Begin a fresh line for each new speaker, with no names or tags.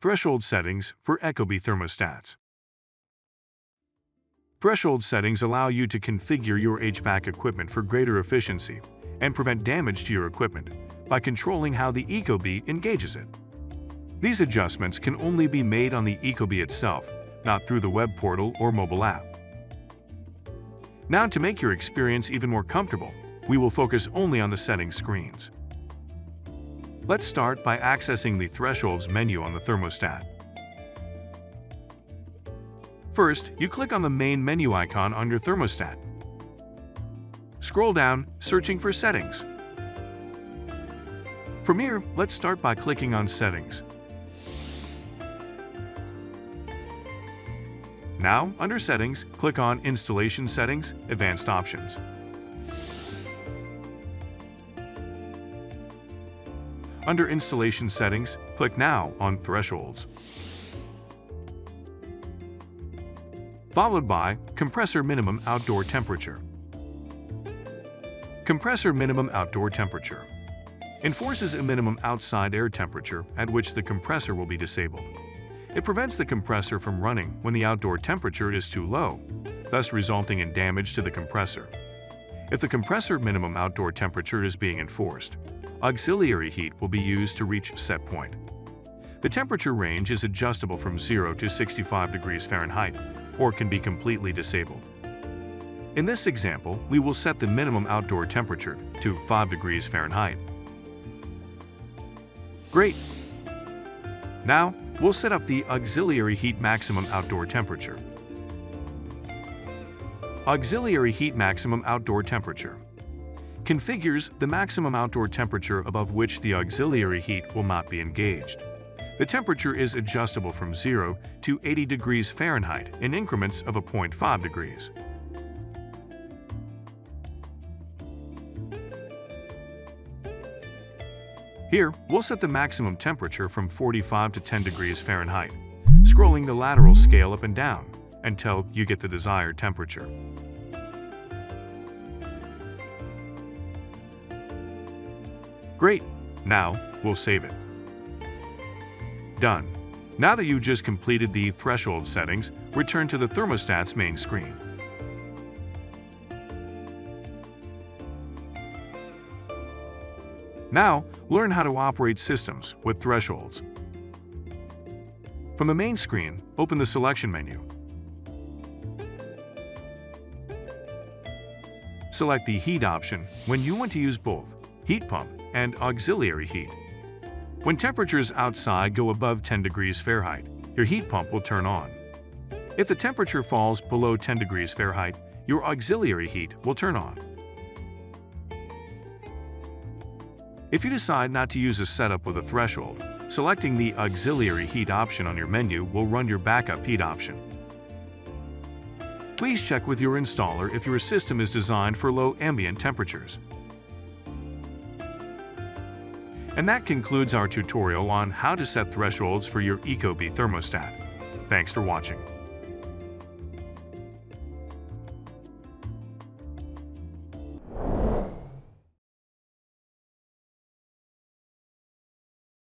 Threshold settings for Ecobee thermostats. Threshold settings allow you to configure your HVAC equipment for greater efficiency and prevent damage to your equipment by controlling how the Ecobee engages it. These adjustments can only be made on the Ecobee itself, not through the web portal or mobile app. Now to make your experience even more comfortable, we will focus only on the settings screens. Let's start by accessing the Thresholds menu on the thermostat. First, you click on the main menu icon on your thermostat. Scroll down, searching for Settings. From here, let's start by clicking on Settings. Now, under Settings, click on Installation Settings, Advanced Options. Under Installation Settings, click now on Thresholds. Followed by Compressor Minimum Outdoor Temperature. Compressor Minimum Outdoor Temperature enforces a minimum outside air temperature at which the compressor will be disabled. It prevents the compressor from running when the outdoor temperature is too low, thus resulting in damage to the compressor. If the compressor minimum outdoor temperature is being enforced, auxiliary heat will be used to reach set point. The temperature range is adjustable from 0 to 65 degrees Fahrenheit or can be completely disabled. In this example, we will set the minimum outdoor temperature to 5 degrees Fahrenheit. Great! Now, we'll set up the auxiliary heat maximum outdoor temperature. Auxiliary heat maximum outdoor temperature configures the maximum outdoor temperature above which the auxiliary heat will not be engaged. The temperature is adjustable from 0 to 80 degrees Fahrenheit in increments of a 0.5 degrees. Here, we'll set the maximum temperature from 45 to 10 degrees Fahrenheit, scrolling the lateral scale up and down until you get the desired temperature. Great! Now, we'll save it. Done. Now that you've just completed the threshold settings, return to the thermostat's main screen. Now, learn how to operate systems with thresholds. From the main screen, open the selection menu. Select the heat option when you want to use both heat pump and auxiliary heat. When temperatures outside go above 10 degrees Fahrenheit, your heat pump will turn on. If the temperature falls below 10 degrees Fahrenheit, your auxiliary heat will turn on. If you decide not to use a setup with a threshold, selecting the auxiliary heat option on your menu will run your backup heat option. Please check with your installer if your system is designed for low ambient temperatures. And that concludes our tutorial on how to set thresholds for your Ecobee thermostat. Thanks for watching.